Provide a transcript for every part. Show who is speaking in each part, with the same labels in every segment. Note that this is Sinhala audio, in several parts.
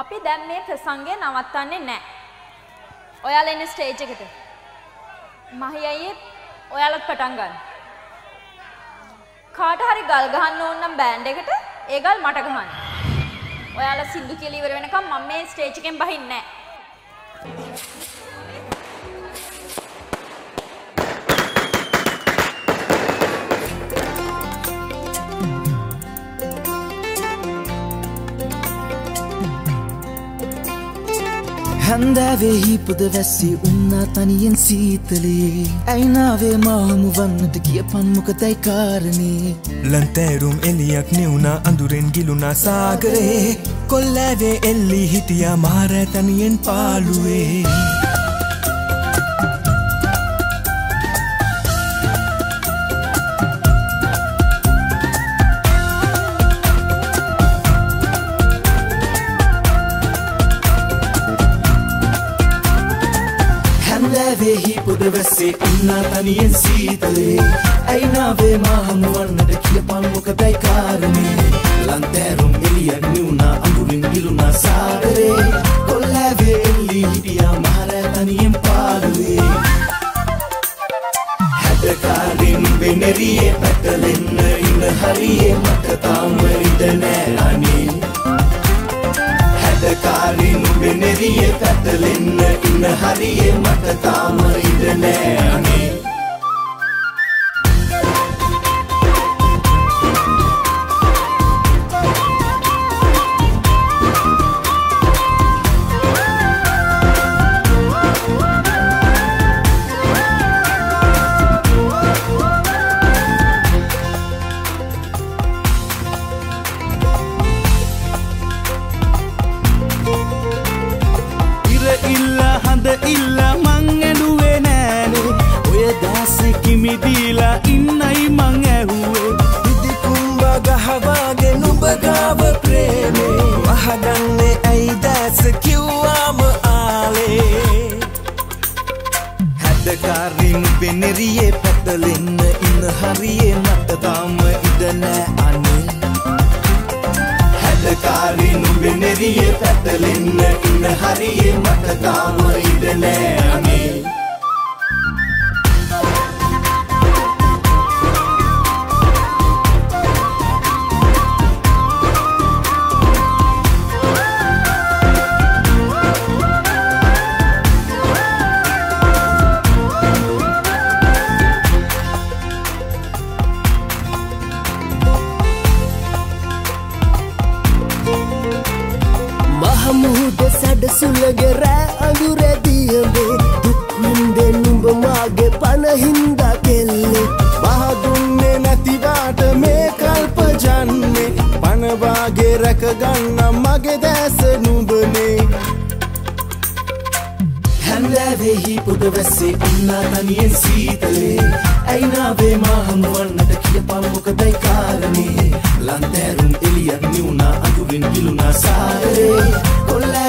Speaker 1: අපි දැන් මේ ප්‍රසංගය නවත්තන්නේ නැහැ. ඔයාලා ඉන්න ස්ටේජ් එකට. මහි අයියේ ඔයාලත් පටන් ගන්න. කාට හරි ගල් ගහන්න ඕන නම් බෑන්ඩ් එකට ඒ ගල් මට ගහන්න. ඔයාලා සින්දු කියලා ඉවර වෙනකම් මම මේ ස්ටේජ් එකෙන් බහින්නේ නැහැ.
Speaker 2: හැන්දෑවේ හිපද වැස්සේ උන්නා තනියෙන් සීතලේ. ඇයිනාවේ මාහමු වන්නට කිය පන්මොකතැයි කාරණේ?
Speaker 3: ලන්තෑරුම් එලියක් නෙවුණා අඳුරෙන් ගිලුණා සාගරේ. කොල්ලෑවේ එල්ලි හිටියා මාරෑතනියෙන් පාලුවේ
Speaker 2: හැන්දෑවේහි පොද වැස්සේ උන්නා තනියෙන් සීතලේ. ඇයිනාවේ මාහමුවන්නට කිය පන්මොකතැයි කාරණේ? ලන්තෑරුම් එලියක් නිවුණා අඳුරින් ගිලුණා සාගරේ. කොල්ලෑවේ එල්ලි හිටියා මහරෑතනියෙන් පාලුවේ හැඩකාරින් වෙනරියේ පැටලෙන්න ඉන්න හරියේ මට තාම ඉඩ නෑ අනේ. හැඩකාරින් වෙනරියේ පැටලෙන්න ඉන්න හරියේ මට තාම ඉඩ නෑ අනේ.
Speaker 3: ඔය දැස කිමිදීලා ඉන්නයි මං ඇහුවේ.
Speaker 2: ඉදිකුම්බ ගහවාගේ නුඹගාව ප්‍රේමේ. වහගන්නේ ඇයි දැස කිව්වාම ආලේ. හැඩකාරින් වෙනරියේ පැටලෙන්න ඉන්න හරියේ මට තාම ඉඩ නෑ අනේ. හැඩකාරින් වෙනරියේ පැටලෙන්න ඉන්න හරියේ මට තාම ඉඩ නෑ අනේ.
Speaker 4: මහමුහුද සැඩසුලගේ රෑ අඳුරැදියඹේ දුක්වින්දෙන් නුඹ මාගේ පනහින්ද කෙල්ලේ
Speaker 3: මහදුන්නේ නැතිවාට මේ කල්ප ජන්නේ පනවාගේ රැකගන්නම් මගේ දැස නුඹනේ
Speaker 2: හැන්දෑවෙහි පොද වැස්සේ උන්නා තනියෙන් සීතලේ ඇයිනාවේ මාහමුවන්නට කිය පම්මොකදයි කාරණේ ලන්තෑරුම් එලියක් නිවුණා අඳුරින් ගිලුණා සාරේ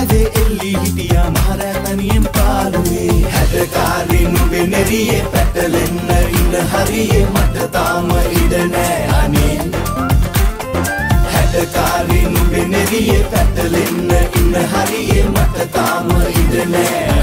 Speaker 2: කොල්ලෑවේ එල්ලි හිටියා මහරෑතනියෙන් පාලුවේ හැඩකාරින් වෙනරියේ පැටලෙන්න ඉන්න හරියේ මට තාම ඉඩ නෑ අනේ. හැඩකාරින් වෙනරියේ පැටලෙන්න ඉන්න හරියේ මට තාම ඉඩ නෑ. අනේ